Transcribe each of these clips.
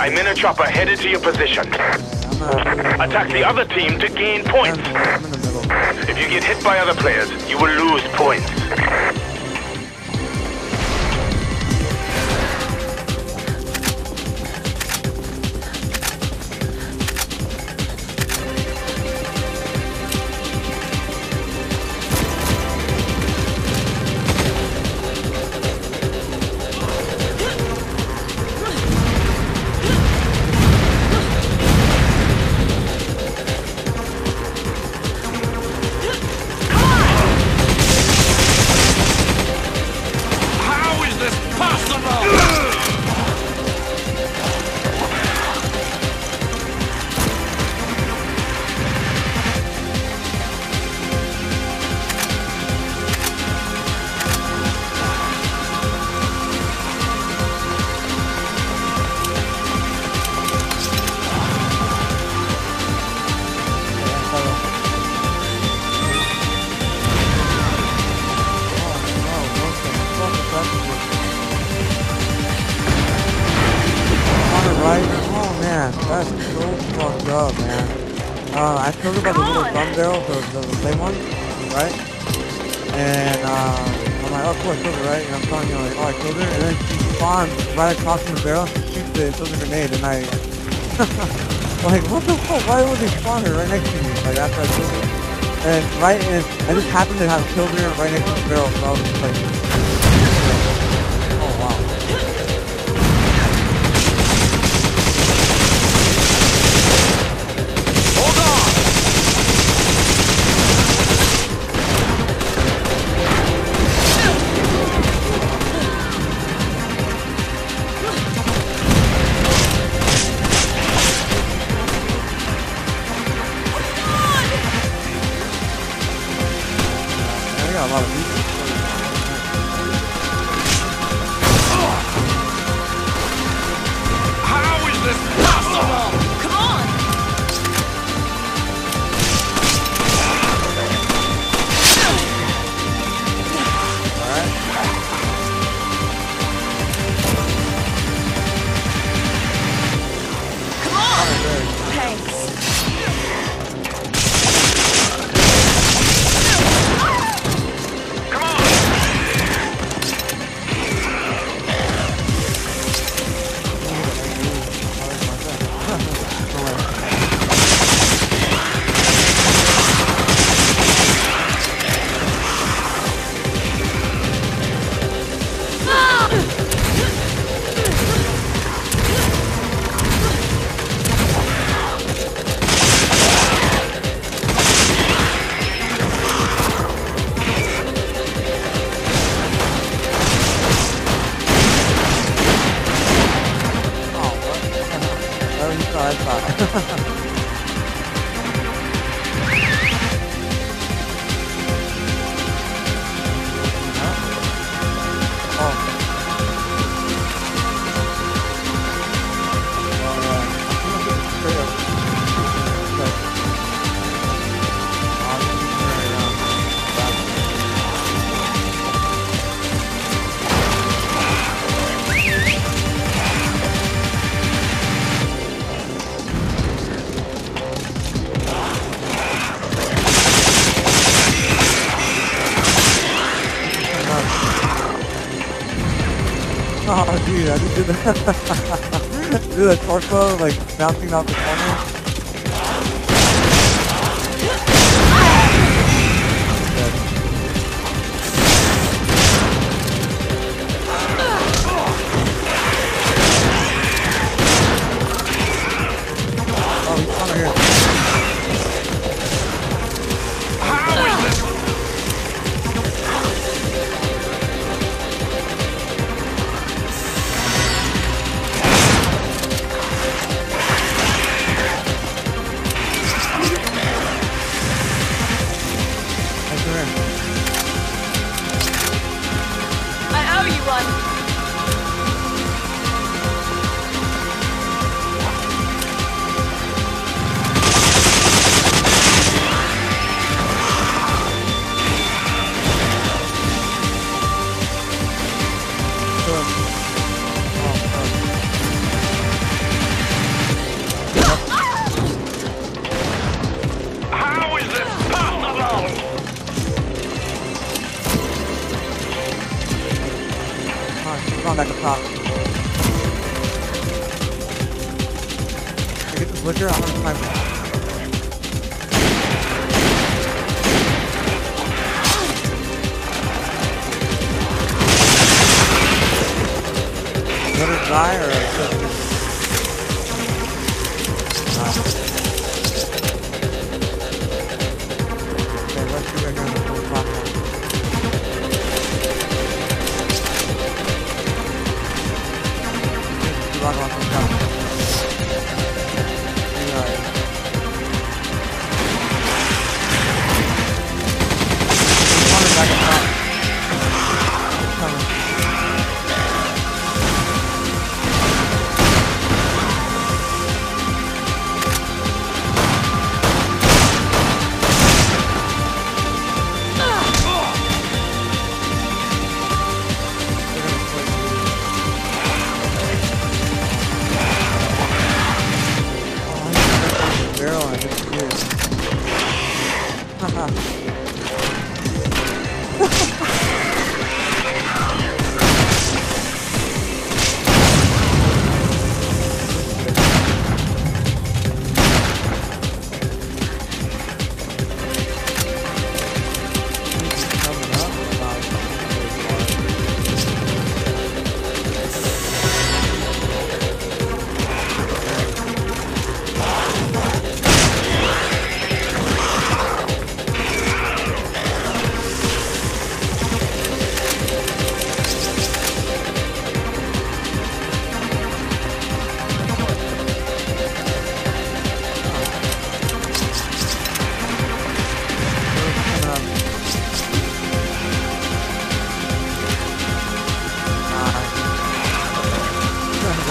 I'm in a chopper headed to your position. Attack the other team to gain points. I'm in the middle. If you get hit by other players, you will lose points. Fucked up, man. Uh, I told you about the little gun barrel, the, the, the same one, right? And uh, I'm like, oh cool, I killed her, right? And I'm telling you, like, oh, I killed her, and then she spawns right across from the barrel, shoots it, throws a grenade, and I, like, what the fuck? Why would they spawn her right next to me? Like after I killed her, and right, and I just happened to have killed her right next to the barrel, so I was just like, oh wow. What? That Oh, dude, I just did that. do that torso, like, bouncing off the corner. I get the butcher out of my mouth. Let die or...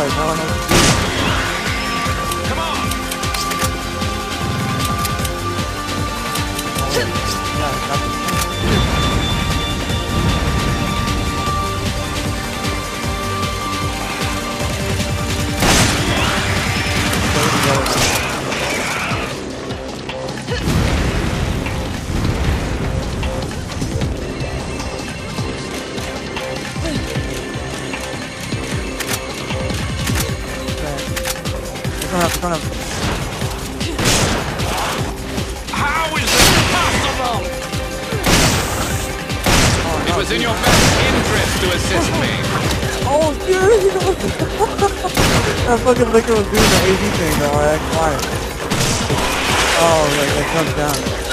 Ah. Like, was in your best interest to assist me. Oh, dude! that fucking licker was doing the AD thing, though. That's why. Oh, like, it comes down.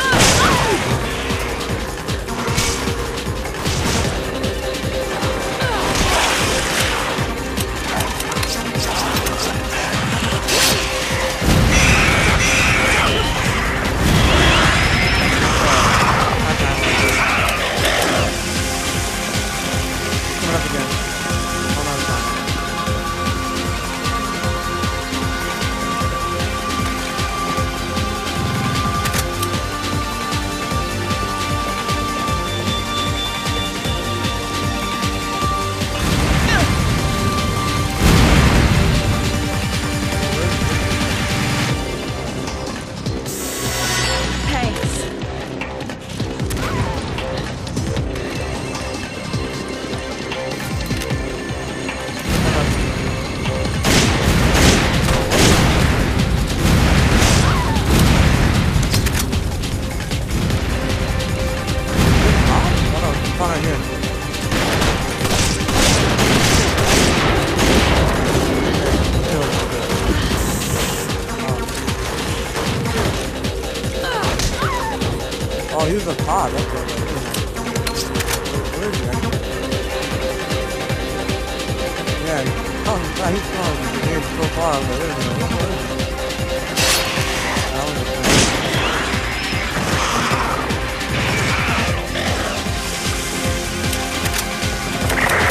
Pod. Yeah, oh, he's, the grenades so far. What is it?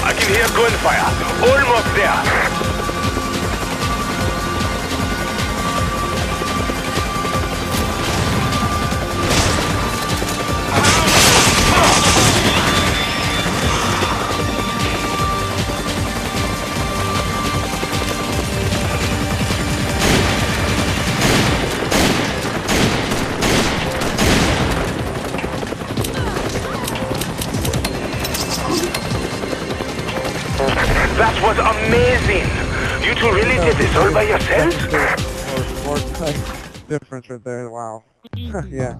That can hear gunfire. Almost there. Was amazing. You two really did this all by yourselves? difference right there. Wow. yeah.